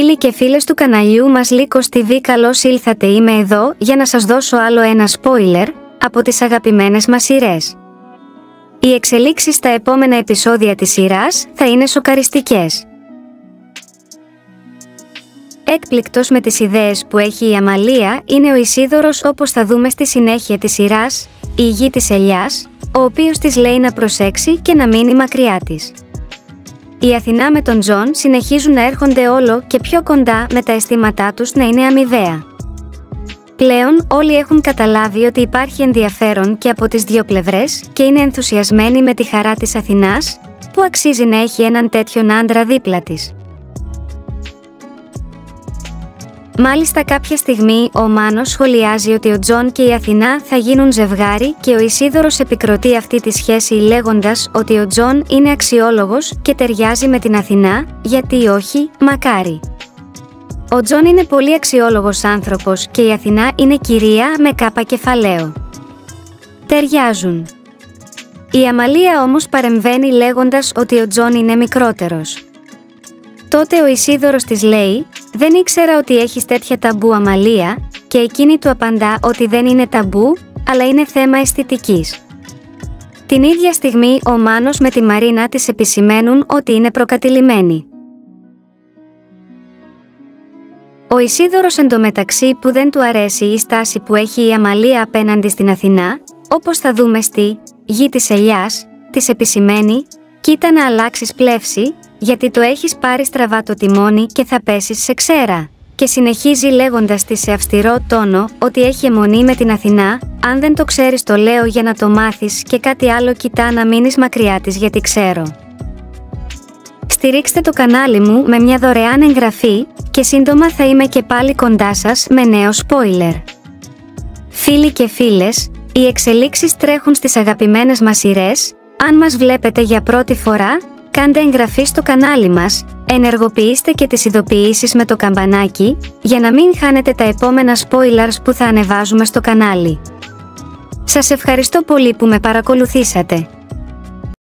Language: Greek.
Φίλοι και φίλες του καναλιού μας Λίκος TV καλώς ήλθατε είμαι εδώ για να σας δώσω άλλο ένα spoiler από τις αγαπημένες μας σειρές. Οι εξελίξεις στα επόμενα επεισόδια της σειράς θα είναι σοκαριστικές. Έκπληκτος με τις ιδέες που έχει η Αμαλία είναι ο Ισίδωρος όπως θα δούμε στη συνέχεια της σειράς, η γη της ελιάς, ο οποίος της λέει να προσέξει και να μείνει μακριά της. Η Αθηνά με τον Τζον συνεχίζουν να έρχονται όλο και πιο κοντά με τα αισθήματά τους να είναι αμοιβαία. Πλέον όλοι έχουν καταλάβει ότι υπάρχει ενδιαφέρον και από τις δύο πλευρές και είναι ενθουσιασμένοι με τη χαρά της Αθηνάς, που αξίζει να έχει έναν τέτοιον άντρα δίπλα της. Μάλιστα κάποια στιγμή ο Μάνος σχολιάζει ότι ο Τζον και η Αθηνά θα γίνουν ζευγάρι και ο Ισίδωρος επικροτεί αυτή τη σχέση λέγοντας ότι ο Τζον είναι αξιόλογος και ταιριάζει με την Αθηνά, γιατί όχι, μακάρι. Ο Τζον είναι πολύ αξιόλογος άνθρωπος και η Αθηνά είναι κυρία με κάπα κεφαλαίο. Ταιριάζουν. Η Αμαλία όμως παρεμβαίνει λέγοντας ότι ο Τζον είναι μικρότερος. Τότε ο Ισίδωρος της λέει δεν ήξερα ότι έχεις τέτοια ταμπού Αμαλία, και εκείνη του απαντά ότι δεν είναι ταμπού, αλλά είναι θέμα αισθητικής. Την ίδια στιγμή ο Μάνος με τη Μαρίνα της επισημαίνουν ότι είναι προκατειλημμένοι. Ο Ισίδωρος εντωμεταξύ που δεν του αρέσει η στάση που έχει η Αμαλία απέναντι στην Αθηνά, όπως θα δούμε στη «Γη της ελιάς», της επισημαίνει «Κοίτα να αλλάξεις πλεύση, γιατί το έχεις πάρει στραβά το τιμόνι και θα πέσεις σε ξέρα. Και συνεχίζει λέγοντας τη σε αυστηρό τόνο ότι έχει αιμονή με την Αθηνά, αν δεν το ξέρεις το λέω για να το μάθεις και κάτι άλλο κοιτά να μείνεις μακριά της γιατί ξέρω. Στηρίξτε το κανάλι μου με μια δωρεάν εγγραφή και σύντομα θα είμαι και πάλι κοντά σας με νέο spoiler. Φίλοι και φίλες, οι εξελίξεις τρέχουν στις αγαπημένες μας σειρές, αν μας βλέπετε για πρώτη φορά, κάντε εγγραφή στο κανάλι μας, ενεργοποιήστε και τις ειδοποιήσεις με το καμπανάκι, για να μην χάνετε τα επόμενα spoilers που θα ανεβάζουμε στο κανάλι. Σας ευχαριστώ πολύ που με παρακολουθήσατε.